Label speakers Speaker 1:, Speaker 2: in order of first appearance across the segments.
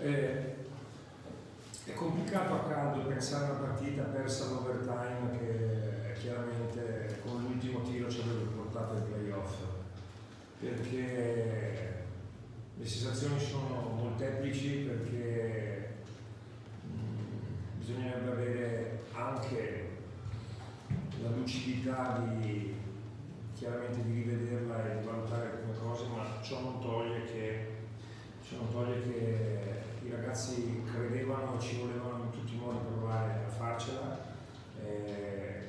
Speaker 1: Eh, è complicato a caldo pensare a una partita persa all'overtime che chiaramente con l'ultimo tiro ci avrebbe portato ai playoff perché le sensazioni sono molteplici perché mm, bisognerebbe avere anche la lucidità di chiaramente di rivederla e di valutare alcune cose, ma ciò non toglie che, ciò non toglie che i ragazzi credevano e ci volevano in tutti i modi provare a farcela. Eh,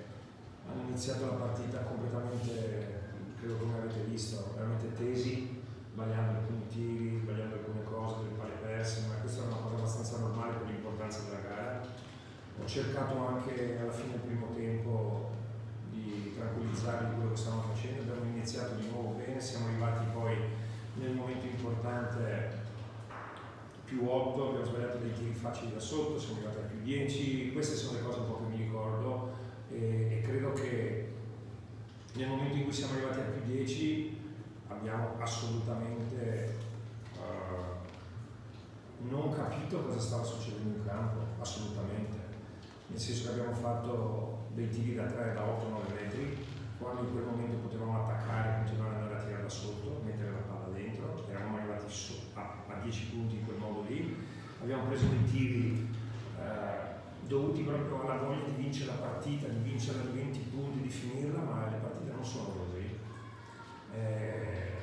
Speaker 1: hanno iniziato la partita completamente, credo come avete visto, veramente tesi, sbagliando alcuni tiri, sbagliando alcune cose, delle palle perse, ma questa è una cosa abbastanza normale per l'importanza della gara. Ho cercato anche alla fine del primo tempo di tranquillizzarli di quello che stavano facendo, abbiamo iniziato di nuovo bene, siamo arrivati poi nel momento importante più 8, abbiamo sbagliato dei tiri facili da sotto, siamo arrivati a più 10, queste sono le cose un po' che mi ricordo e, e credo che nel momento in cui siamo arrivati a più 10 abbiamo assolutamente uh, non capito cosa stava succedendo in campo, assolutamente, nel senso che abbiamo fatto dei tiri da 3, da 8, 9 metri, quando in quel momento potevamo attaccare e continuare ad andare a tirare da sotto, mettere la palla dentro, eravamo arrivati a, a 10 punti in quel modo lì, abbiamo preso dei tiri eh, dovuti proprio alla voglia di vincere la partita, di vincere i 20 punti, di finirla, ma le partite non sono così. Eh,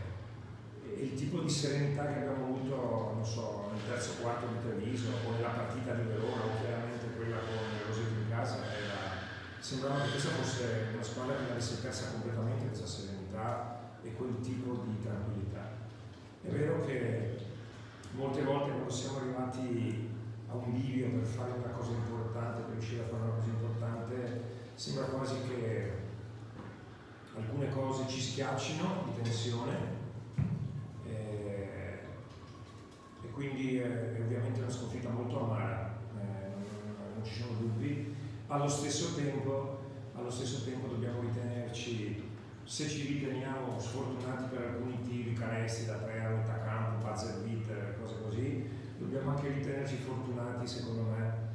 Speaker 1: il tipo di serenità che abbiamo avuto, non so, nel terzo quarto di Treviso o nella partita di Verona o chiaramente quella con Roseto in casa era sembrava che questa fosse una squadra che avesse persa completamente questa serenità e quel tipo di tranquillità. È vero che molte volte quando siamo arrivati a un bivio per fare una cosa importante, per riuscire a fare una cosa importante, sembra quasi che alcune cose ci schiaccino di tensione e, e quindi è, ovviamente una sconfitta molto amara, eh, non, ci sono dubbi. Allo stesso tempo, allo stesso tempo dobbiamo ritenerci, se ci riteniamo sfortunati per alcuni tiri, canestri da tre a metà campo, buzzer beater, cose così, dobbiamo anche ritenerci fortunati secondo me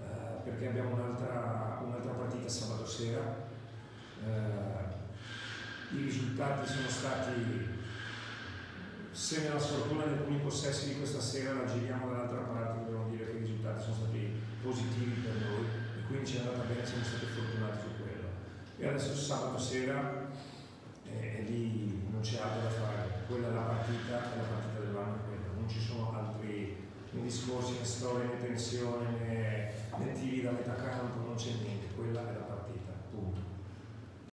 Speaker 1: eh, perché abbiamo un'altra, un'altra partita sabato sera. Eh, I risultati sono stati se nella sfortuna di alcuni possessi di questa sera la giriamo dall'altra parte, dobbiamo dire che i risultati sono stati positivi per noi quindi ci è andata bene, siamo stati fortunati su quello. E adesso sabato sera eh, lì non c'è altro da fare, quella è la partita, è la partita dell'anno quella, non ci sono altri né discorsi, né storie, né tensione, né, né tiri da metà campo, non c'è niente.